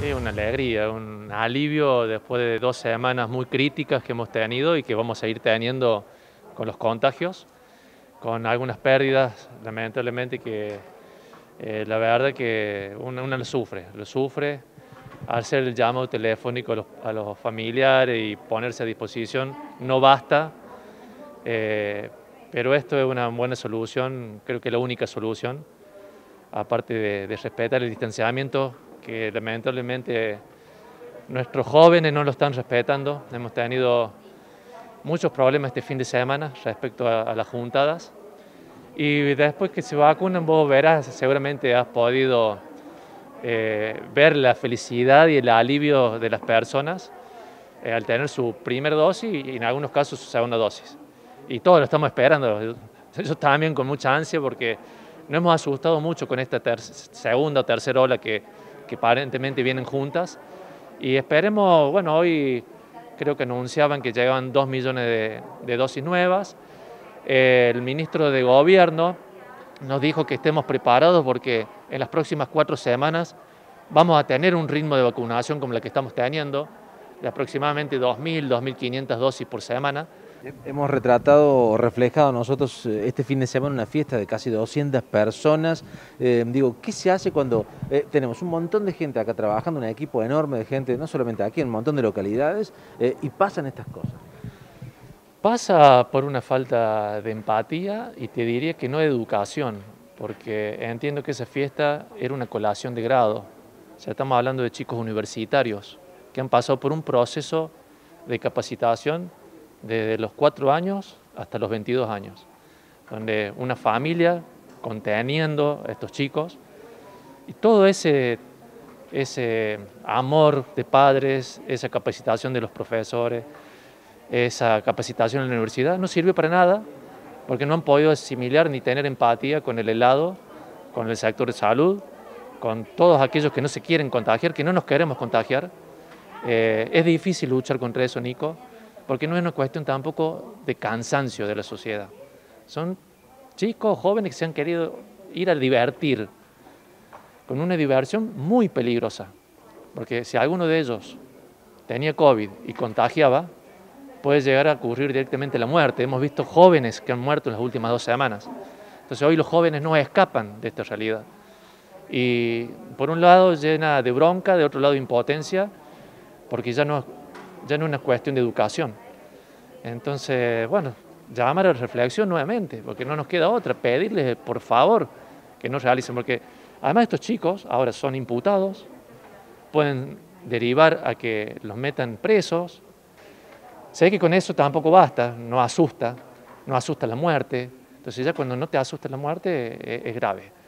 Es una alegría, un alivio después de dos semanas muy críticas que hemos tenido y que vamos a ir teniendo con los contagios, con algunas pérdidas, lamentablemente, que eh, la verdad que uno, lo sufre, lo sufre. Hacer el llamado telefónico a los, familiares y ponerse a disposición no basta, eh, pero esto es una buena solución, creo que la única solución, aparte de respetar el distanciamiento que lamentablemente nuestros jóvenes no lo están respetando. Hemos tenido muchos problemas este fin de semana respecto a, las juntadas. Y después que se vacunan, vos verás, seguramente has podido eh, ver la felicidad y el alivio de las personas eh, al tener su primera dosis y en algunos casos su segunda dosis. Y todos lo estamos esperando. Yo también con mucha ansia porque nos hemos asustado mucho con esta segunda o tercera ola que, que aparentemente vienen juntas. Y esperemos, bueno, hoy creo que anunciaban que llegaban dos millones de, dosis nuevas. el ministro de Gobierno nos dijo que estemos preparados porque en las próximas cuatro semanas vamos a tener un ritmo de vacunación como el que estamos teniendo, de aproximadamente 2.000, 2.500 dosis por semana. Hemos retratado o reflejado nosotros eh, este fin de semana una fiesta de casi 200 personas. Eh, digo, ¿qué se hace cuando eh, tenemos un montón de gente acá trabajando, un equipo enorme de gente, no solamente aquí, en un montón de localidades, y pasan estas cosas? Pasa por una falta de empatía y te diría que no de educación, porque entiendo que esa fiesta era una colación de grado. O sea, estamos hablando de chicos universitarios que han pasado por un proceso de capacitación desde los cuatro años hasta los 22 años, donde una familia conteniendo a estos chicos y todo ese, ese amor de padres, esa capacitación de los profesores, esa capacitación en la universidad no sirve para nada porque no han podido asimilar ni tener empatía con el helado, con el sector de salud, con todos aquellos que no se quieren contagiar, que no nos queremos contagiar. Eh, es difícil luchar contra eso, Nico porque no es una cuestión tampoco de cansancio de la sociedad. Son chicos, jóvenes que se han querido ir a divertir, con una diversión muy peligrosa, porque si alguno de ellos tenía COVID y contagiaba, puede llegar a ocurrir directamente la muerte. Hemos visto jóvenes que han muerto en las últimas dos semanas. Entonces hoy los jóvenes no escapan de esta realidad. Y por un lado llena de bronca, de otro lado impotencia, porque ya no ya no es una cuestión de educación. Entonces, bueno, llamar a la reflexión nuevamente, porque no nos queda otra, pedirles por favor que no realicen, porque además estos chicos ahora son imputados, pueden derivar a que los metan presos. Sé que con eso tampoco basta, no asusta, no asusta la muerte. Entonces ya cuando no te asusta la muerte es, es grave.